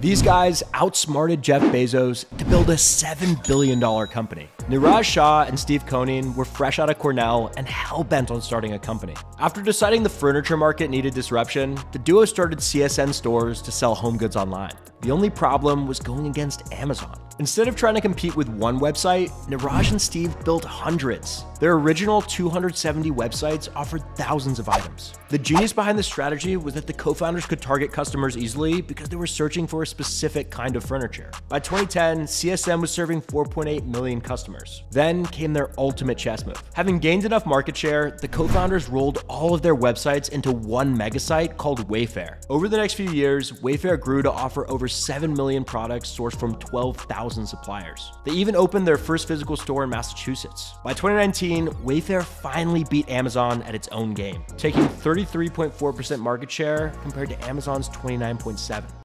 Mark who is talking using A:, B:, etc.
A: These guys outsmarted Jeff Bezos to build a $7 billion company. Niraj Shah and Steve Conine were fresh out of Cornell and hell bent on starting a company. After deciding the furniture market needed disruption, the duo started CSN stores to sell home goods online. The only problem was going against Amazon. Instead of trying to compete with one website, Niraj and Steve built hundreds. Their original 270 websites offered thousands of items. The genius behind the strategy was that the co-founders could target customers easily because they were searching for a specific kind of furniture. By 2010, CSN was serving 4.8 million customers. Then came their ultimate chess move. Having gained enough market share, the co-founders rolled all of their websites into one megasite called Wayfair. Over the next few years, Wayfair grew to offer over 7 million products sourced from 12,000 suppliers. They even opened their first physical store in Massachusetts. By 2019, Wayfair finally beat Amazon at its own game, taking 33.4% market share compared to Amazon's 29.7.